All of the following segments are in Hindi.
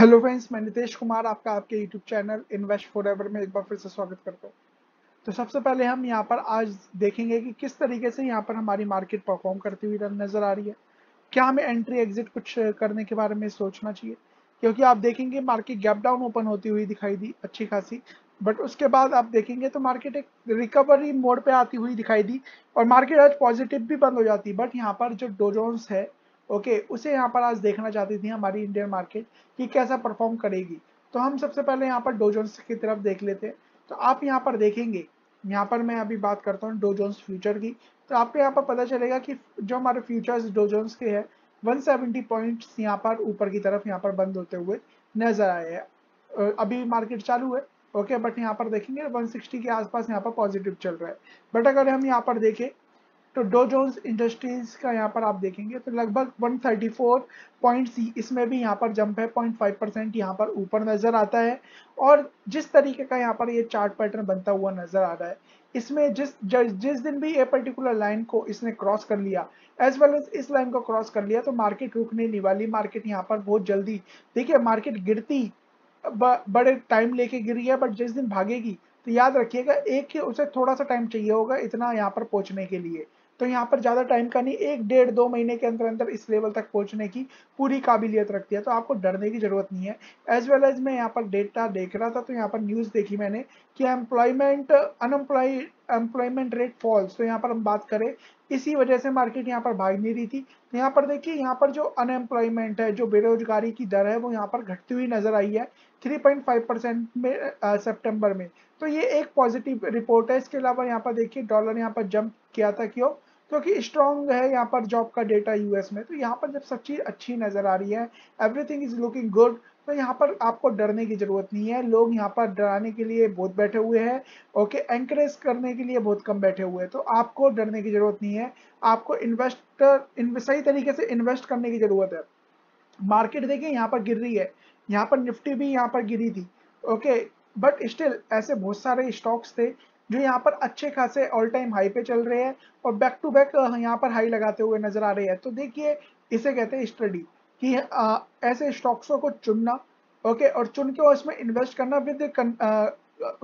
हेलो फ्रेंड्स, मैं नितेश कुमार, आपका, आपके यूट्यूब चैनल इन्वेस्ट फॉर में एक बार फिर से स्वागत करता हूँ। तो सबसे पहले हम यहाँ पर आज देखेंगे कि किस तरीके से यहाँ पर हमारी मार्केट परफॉर्म करती हुई नज़र आ रही है। क्या हमें एंट्री एग्जिट कुछ करने के बारे में सोचना चाहिए? क्योंकि आप देखेंगे मार्केट गैप डाउन ओपन होती हुई दिखाई दी अच्छी खासी बट उसके बाद आप देखेंगे तो मार्केट एक रिकवरी मोड पे आती हुई दिखाई दी और मार्केट आज पॉजिटिव भी बंद हो जाती बट यहाँ पर जो डोजोन्स है ओके उसे यहाँ पर आज देखना चाहती थी हमारी इंडियन मार्केट कि कैसा परफॉर्म करेगी तो हम सबसे पहले यहाँ पर डोजोन्स की तरफ़ देख लेते हैं तो आप यहाँ पर देखेंगे यहाँ पर मैं अभी बात करता हूँ डोजोन्स फ्यूचर की तो आपको यहाँ पर पता चलेगा कि जो हमारे फ्यूचर्स डोजोन्स के हैं 170 पॉइंट्स यहाँ पर ऊपर की तरफ़ यहाँ पर बंद होते हुए नज़र आए हैं अभी मार्केट चालू है ओके बट यहाँ पर देखेंगे 160 के आसपास यहाँ पर पॉजिटिव चल रहा है बट अगर हम यहाँ पर देखें तो डो जोन्स इंडस्ट्रीज़ का यहाँ पर आप देखेंगे तो लगभग 134 पॉइंट्स इसमें भी यहाँ पर जंप है 0.5 परसेंट यहाँ पर ऊपर नज़र आता है और जिस तरीके का यहाँ पर ये चार्ट पैटर्न बनता हुआ नज़र आ रहा है, इसमें जिस जिस दिन भी ये पर्टिकुलर लाइन को इसने क्रॉस कर लिया एज वेल एज इस लाइन को क्रॉस कर लिया तो मार्केट रुकने नहीं वाली मार्केट यहाँ पर बहुत जल्दी, देखिए मार्केट गिरती बड़े टाइम लेके गिरी है बट जिस दिन भागेगी तो याद रखिएगा, एक ही उसे थोड़ा सा टाइम चाहिए होगा इतना यहाँ पर पहुँचने के लिए। तो यहाँ पर ज़्यादा टाइम का नहीं एक डेढ़ दो महीने के अंदर अंदर इस लेवल तक पहुँचने की पूरी काबिलियत रखती है तो आपको डरने की ज़रूरत नहीं है एज वेल एज मैं यहाँ पर डेटा देख रहा था तो यहाँ पर न्यूज़ देखी मैंने कि employment unemploy employment rate falls तो यहाँ पर हम बात करें इसी वजह से मार्केट यहाँ पर भाग नहीं रही थी तो यहाँ पर देखिए यहाँ पर जो अनएम्प्लॉयमेंट है जो बेरोजगारी की दर है वो यहाँ पर घटती हुई नज़र आई है 3.5 परसेंट में सितंबर में तो ये एक पॉजिटिव रिपोर्ट है इसके अलावा यहाँ पर देखिए डॉलर यहाँ पर जंप किया था क्यों क्योंकि स्ट्रॉन्ग है यहाँ पर जॉब का डेटा यूएस में तो यहाँ पर जब सब चीज़ अच्छी नज़र आ रही है एवरीथिंग इज़ लुकिंग गुड तो यहाँ पर आपको डरने की ज़रूरत नहीं है। लोग यहाँ पर डराने के लिए बहुत बैठे हुए हैं ओके एंकरेज करने के लिए बहुत कम बैठे हुए हैं तो आपको डरने की ज़रूरत नहीं है। आपको इन्वेस्टर इन, सही तरीके से इन्वेस्ट करने की ज़रूरत है। मार्केट देखिए यहाँ पर गिर रही है। यहाँ पर निफ्टी भी यहाँ पर गिरी थी ओके बट स्टिल ऐसे बहुत सारे स्टॉक्स थे जो यहाँ पर अच्छे खासे ऑल टाइम हाई पे चल रहे हैं और बैक टू बैक यहाँ पर हाई लगाते हुए नज़र आ रहे हैं। तो देखिए इसे कहते हैं स्टडी कि आ, ऐसे स्टॉक्सों को चुनना ओके और चुन के और इसमें इन्वेस्ट करना विद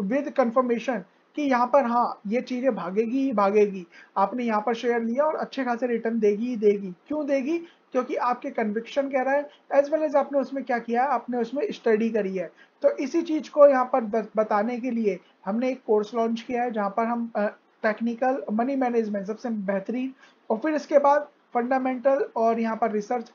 विद कंफर्मेशन कि यहाँ पर हाँ ये चीज़ें भागेगी ही भागेगी। आपने यहाँ पर शेयर लिया और अच्छे खासे रिटर्न देगी ही देगी। क्यों देगी? क्योंकि आपके कन्विक्शन कह रहा है एज वेल एज आपने उसमें क्या किया है? आपने उसमें स्टडी करी है। तो इसी चीज़ को यहाँ पर बताने के लिए हमने एक कोर्स लॉन्च किया है, जहाँ पर हम टेक्निकल मनी मैनेजमेंट सबसे बेहतरीन और फिर इसके बाद फंडामेंटल और यहाँ पर रिसर्च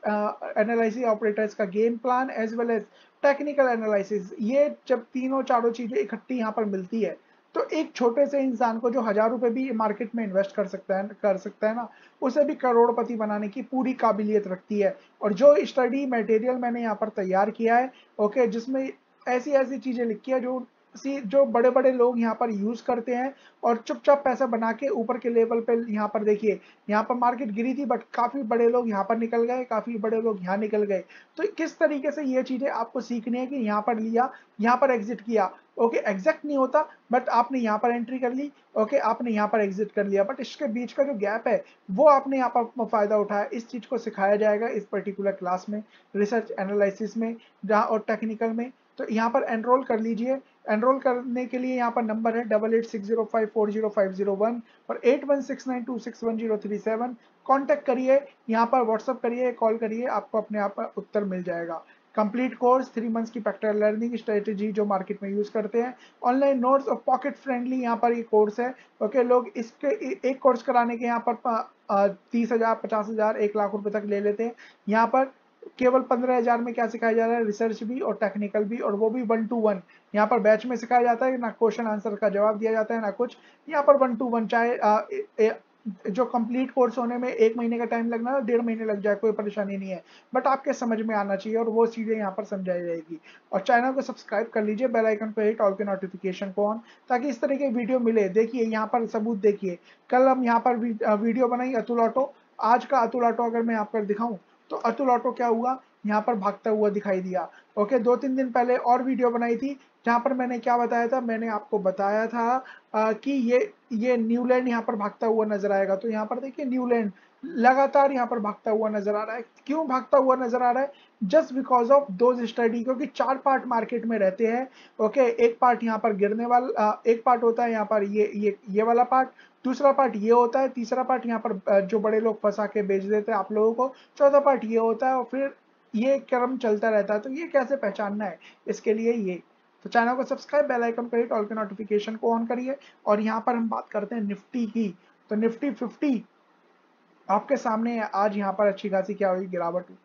एनालिसिस ऑपरेटर्स का game plan as well as technical analysis ये जब तीनों चारों चीज़ें इकट्ठी यहाँ पर मिलती है तो एक छोटे से इंसान को जो हज़ार रुपए भी मार्केट में इन्वेस्ट कर सकता है, कर सकता है ना, उसे भी करोड़पति बनाने की पूरी काबिलियत रखती है। और जो स्टडी मटेरियल मैंने यहाँ पर तैयार किया है ओके जिसमें ऐसी ऐसी चीज़ें लिखी है जो सी, जो बड़े बड़े लोग यहाँ पर यूज़ करते हैं और चुपचाप पैसा बना के ऊपर के लेवल पे यहाँ पर देखिए, यहाँ पर मार्केट गिरी थी बट काफ़ी बड़े लोग यहाँ पर निकल गए, काफ़ी बड़े लोग यहाँ निकल गए। तो किस तरीके से ये चीज़ें आपको सीखनी है कि यहाँ पर लिया, यहाँ पर एग्जिट किया? ओके एग्जैक्ट नहीं होता बट आपने यहाँ पर एंट्री कर ली, ओके, आपने यहाँ पर एग्जिट कर लिया। बट इसके बीच का जो गैप है, वो आपने यहाँ पर फ़ायदा उठाया। इस चीज़ को सिखाया जाएगा इस पर्टिकुलर क्लास में रिसर्च एनालिसिस में, जहाँ और टेक्निकल में। तो यहाँ पर एनरोल कर लीजिए। एनरोल करने के लिए यहाँ पर नंबर है double eight six zero five four zero five zero one और eight one six nine two six one zero three seven contact करिए, यहाँ पर व्हाट्सअप करिए कॉल करिए, आपको अपने आप पर उत्तर मिल जाएगा। कंप्लीट कोर्स थ्री मंथ्स की प्रैक्टिकल लर्निंग स्ट्रेटेजी जो मार्केट में यूज़ करते हैं। ऑनलाइन नोट्स और पॉकेट फ्रेंडली यहाँ पर ये कोर्स है। ओके लोग इसके एक कोर्स कराने के यहाँ पर तीस हज़ार, पचास हज़ार, एक लाख रुपए तक ले लेते हैं। यहाँ पर केवल पंद्रह हज़ार में क्या सिखाया जा रहा है? रिसर्च भी और टेक्निकल भी, और वो भी वन टू वन यहाँ पर बैच में सिखाया जाता है, ना क्वेश्चन आंसर का जवाब दिया जाता है, ना कुछ। यहाँ पर वन टू वन चाहे जो कंप्लीट कोर्स होने में एक महीने का टाइम लगना, डेढ़ महीने लग जाए, कोई परेशानी नहीं है। बट आपके समझ में आना चाहिए, और वो चीज़ें यहाँ पर समझाई जाएगी। और चैनल को सब्सक्राइब कर लीजिए बेल आइकन पर हिट ऑल के नोटिफिकेशन को ऑन ताकि इस तरह के वीडियो मिले। देखिए, यहाँ पर सबूत देखिए। कल हम यहाँ पर वीडियो बनाई, अतुल ऑटो आज का अतुल ऑटो अगर मैं यहाँ पर दिखाऊँ तो अतुल ऑटो क्या हुआ? यहाँ पर भागता हुआ दिखाई दिया। ओके दो तीन दिन पहले और वीडियो बनाई थी जहाँ पर मैंने क्या बताया था? मैंने आपको बताया था आ, कि ये ये न्यूलैंड यहाँ पर भागता हुआ नज़र आएगा। तो यहाँ पर देखिए न्यूलैंड लगातार यहाँ पर भागता हुआ नज़र आ रहा है। क्यों भागता हुआ नज़र आ रहा है? Just because of those study क्योंकि चार पार्ट मार्केट में रहते हैं। ओके एक पार्ट यहाँ पर गिरने वाला एक पार्ट होता है यहाँ पर ये ये ये वाला पार्ट दूसरा पार्ट ये होता है, तीसरा पार्ट यहाँ पर जो बड़े लोग फंसा के बेच देते हैं आप लोगों को, चौथा पार्ट ये होता है और फिर ये क्रम चलता रहता है। तो ये कैसे पहचानना है? इसके लिए ये। तो चैनल को सब्सक्राइब बेल आइकन पर हिट ऑल के नोटिफिकेशन को ऑन करिए। और यहाँ पर हम बात करते हैं निफ्टी की। तो निफ्टी फिफ्टी आपके सामने आज यहाँ पर अच्छी खासी क्या हुई गिरावट हुई।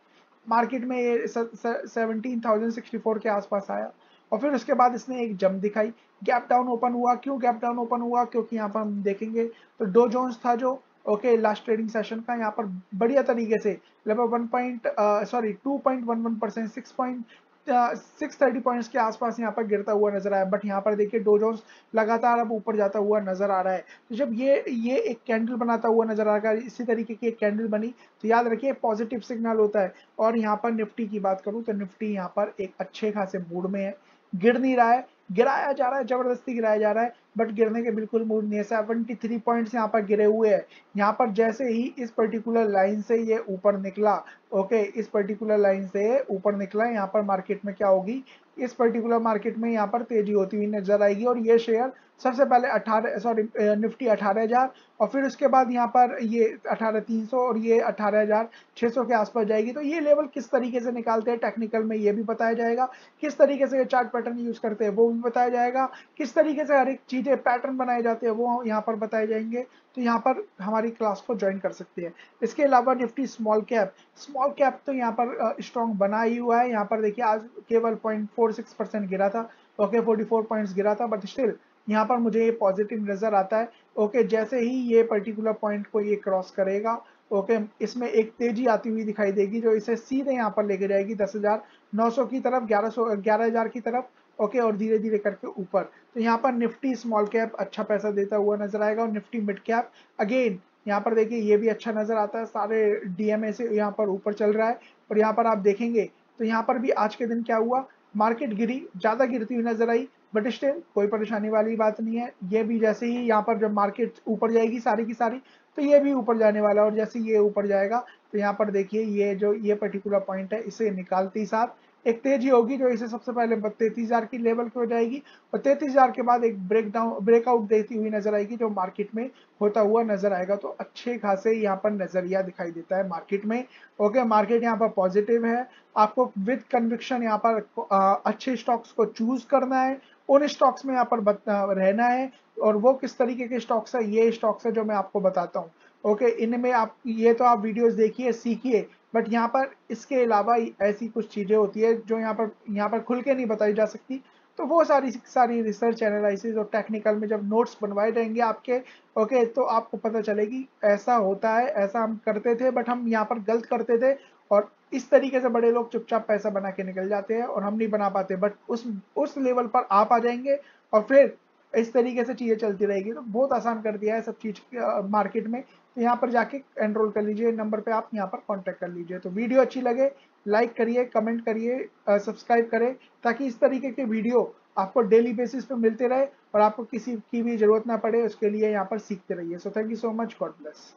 मार्केट में ये सेवनटीन थाउज़ेंड सिक्सटी फोर के आसपास आया और फिर उसके बाद इसने एक जम दिखाई। गैप डाउन ओपन हुआ। क्यों गैप डाउन ओपन हुआ? क्योंकि यहाँ पर हम देखेंगे तो डो जोन्स था जो ओके लास्ट ट्रेडिंग सेशन का यहाँ पर बढ़िया तरीके से, लगभग one point sorry two point one one percent six point six thirty points के आसपास यहाँ पर गिरता हुआ नज़र आया बट यहाँ पर देखिए डोजोन्स लगातार अब ऊपर जाता हुआ नज़र आ रहा है। तो जब ये ये एक कैंडल बनाता हुआ नज़र आ रहा है इसी तरीके की एक कैंडल बनी तो याद रखिए पॉजिटिव सिग्नल होता है। और यहाँ पर निफ्टी की बात करूँ तो निफ्टी यहाँ पर एक अच्छे खासे मूड में है। गिर नहीं रहा है, गिराया जा रहा है, ज़बरदस्ती गिराया जा रहा है। बट गिरने के बिल्कुल मूड नहीं है। सेवेंटी थ्री पॉइंट्स यहाँ पर गिरे हुए हैं। यहाँ पर जैसे ही इस पर्टिकुलर लाइन से ये ऊपर निकला ओके इस पर्टिकुलर लाइन से ऊपर निकला, यहाँ पर मार्केट में क्या होगी? इस पर्टिकुलर मार्केट में यहाँ पर तेज़ी होती हुई नज़र आएगी और ये शेयर सबसे पहले 18 सॉरी निफ्टी अठारह हज़ार और फिर उसके बाद यहाँ पर ये अठारह तीन सौ और ये अठारह हज़ार छह सौ के आसपास जाएगी। तो ये लेवल किस तरीके से निकालते हैं? टेक्निकल में ये भी बताया जाएगा। किस तरीके से चार्ट पैटर्न यूज़ करते हैं, वो भी बताया जाएगा। किस तरीके से हर एक चीज़ें पैटर्न बनाए जाते हैं, वो यहाँ पर बताए जाएँगे। तो यहाँ पर हमारी क्लास को ज्वाइन कर सकते हैं। इसके अलावा Nifty small cap small cap तो यहाँ पर स्ट्रॉन्ग बना ही हुआ है। यहाँ पर देखिए, आज केवल पॉइंट फोर सिक्स परसेंट गिरा था। ओके फोर्टी फोर पॉइंट्स गिरा था बट स्टिल यहाँ पर मुझे ये पॉजिटिव नज़र आता है। ओके जैसे ही ये पर्टिकुलर पॉइंट को ये क्रॉस करेगा ओके इसमें एक तेज़ी आती हुई दिखाई देगी, जो इसे सीधे यहाँ पर लेके जाएगी दस हज़ार नौ सौ की तरफ़, ग्यारह सौ, ग्यारह हज़ार की तरफ़। ओके, और धीरे धीरे करके ऊपर। तो यहाँ पर निफ्टी स्मॉल कैप अच्छा पैसा देता हुआ नज़र आएगा और निफ्टी मिड कैप अगेन यहाँ पर देखिए ये भी अच्छा नज़र आता है। सारे डीएमए से यहाँ पर ऊपर चल रहा है और यहाँ पर आप देखेंगे तो यहाँ पर भी आज के दिन क्या हुआ? मार्केट गिरी, ज़्यादा गिरती हुई नज़र आई बट स्टिल कोई परेशानी वाली बात नहीं है। ये भी जैसे ही यहाँ पर जब मार्केट ऊपर जाएगी सारी की सारी तो ये भी ऊपर जाने वाला और जैसे ये ऊपर जाएगा तो यहाँ पर देखिए ये जो, ये पर्टिकुलर पॉइंट है, इसे निकालते ही साथ एक तेज़ी होगी जो इसे सबसे पहले तैतीस हज़ार की लेवल पे हो जाएगी और तैतीस हज़ार के बाद एक ब्रेक डाउन ब्रेकआउट देती हुई नज़र आएगी जो मार्केट में होता हुआ नज़र आएगा। तो अच्छे खासे यहाँ पर नज़रिया दिखाई देता है मार्केट में। ओके मार्केट यहाँ पर पॉजिटिव है। आपको विद कन्विक्शन यहाँ पर अच्छे स्टॉक्स को चूज़ करना है। उन स्टॉक्स में यहाँ पर रहना है और वो किस तरीके के स्टॉक्स है ये स्टॉक्स है जो मैं आपको बताता हूँ। ओके okay, इनमें आप ये तो आप वीडियोस देखिए सीखिए। बट यहाँ पर इसके अलावा ऐसी कुछ चीज़ें होती है जो यहाँ पर यहाँ पर खुल के नहीं बताई जा सकती। तो वो सारी सारी रिसर्च एनालिसिस और टेक्निकल में जब नोट्स बनवाए जाएँगे आपके ओके तो आपको पता चलेगी ऐसा होता है, ऐसा हम करते थे बट हम यहाँ पर गलत करते थे और इस तरीके से बड़े लोग चुपचाप पैसा बना के निकल जाते हैं और हम नहीं बना पाते। बट उस उस लेवल पर आप आ जाएँगे और फिर इस तरीके से चीज़ें चलती रहेगी। तो बहुत आसान कर दिया है सब चीज़ मार्केट में। यहाँ पर जाके एनरोल कर लीजिए नंबर पे आप यहाँ पर कांटेक्ट कर लीजिए। तो वीडियो अच्छी लगे लाइक करिए कमेंट करिए सब्सक्राइब करें, ताकि इस तरीके के वीडियो आपको डेली बेसिस पे मिलते रहे और आपको किसी की भी ज़रूरत ना पड़े, उसके लिए यहाँ पर सीखते रहिए। So thank you so much God bless